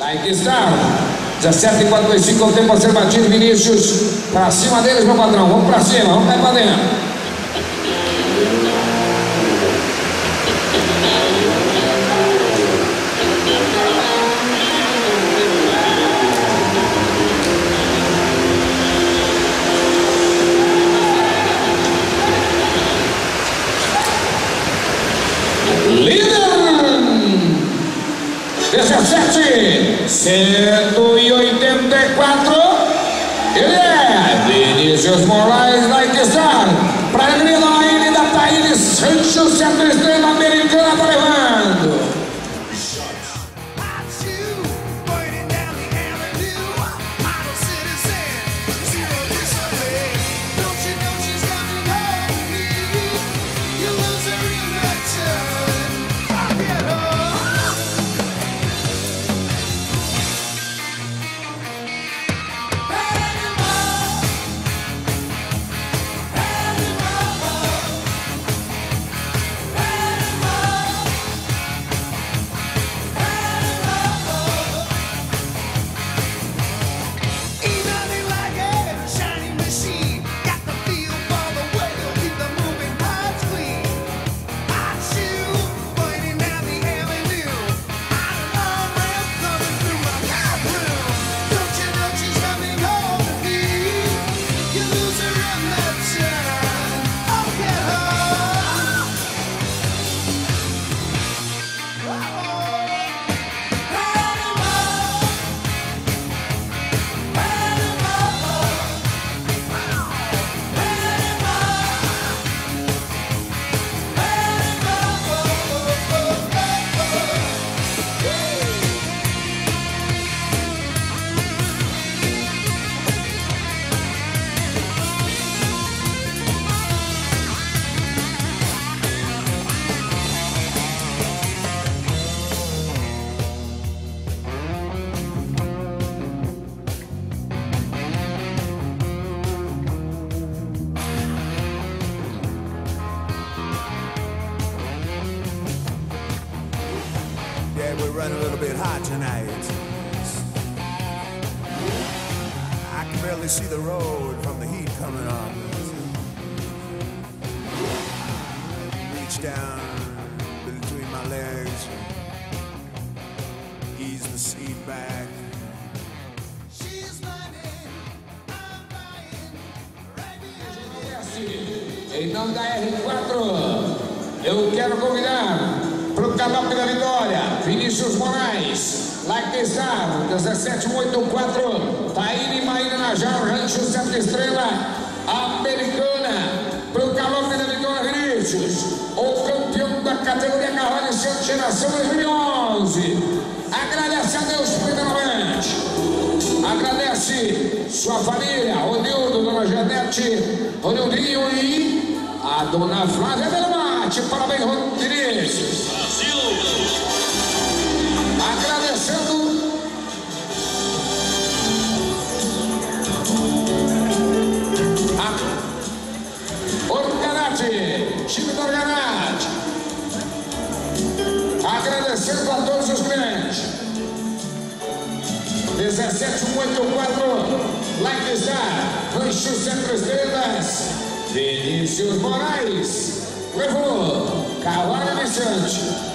Aí está. 17 e 45 o tempo a ser batido. Vinícius para cima deles, meu padrão. Vamos para cima, vamos cair para dentro. 17, 184. Ele é Vinícius Moraes, vai que estar. Para a ele da Taíne Sancho, 73. Running a little bit hot tonight. I can barely see the road from the heat coming on. Reach down between my legs, ease the seat back. She's my name, I'm buying Ready to dance. Em nome da R4, eu quero convidar para o Galope da Vitória, Vinícius Moraes, Like Star, 1784, Taíne Maíra Najar, Rancho Santa Estrela, Americana, para o Galope da Vitória, Vinícius, o campeão da categoria Carvalho Centro Geração 2011. Agradece a Deus primeiramente. Agradece sua família, Ronildo, Dona Janete, Ronildinho e a Dona Flávia Belmate. Parabéns, Vinícius. Agradecendo a todos os clientes. 1784, Like Star, Rancho Centro Estrelas, Vinícius Moraes, levou Cavalho Vicente.